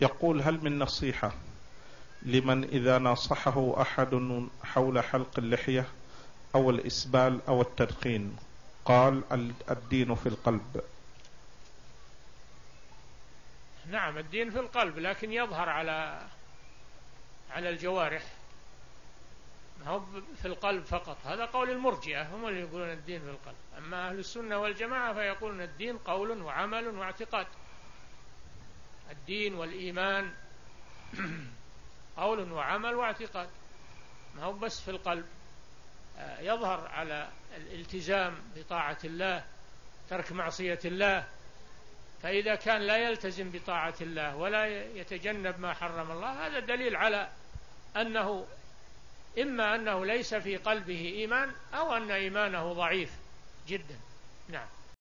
يقول هل من نصيحة لمن إذا ناصحه أحد حول حلق اللحية أو الإسبال أو التدخين؟ قال الدين في القلب. نعم الدين في القلب لكن يظهر على على الجوارح. هو في القلب فقط. هذا قول المرجئة هم اللي يقولون الدين في القلب. أما أهل السنة والجماعة فيقولون الدين قول وعمل واعتقاد. الدين والإيمان قول وعمل واعتقاد. ما هو بس في القلب. آه، يظهر على الالتزام بطاعة الله ترك معصية الله. فإذا كان لا يلتزم بطاعة الله ولا يتجنب ما حرم الله هذا دليل على أنه إما أنه ليس في قلبه إيمان أو أن إيمانه ضعيف جدا. نعم.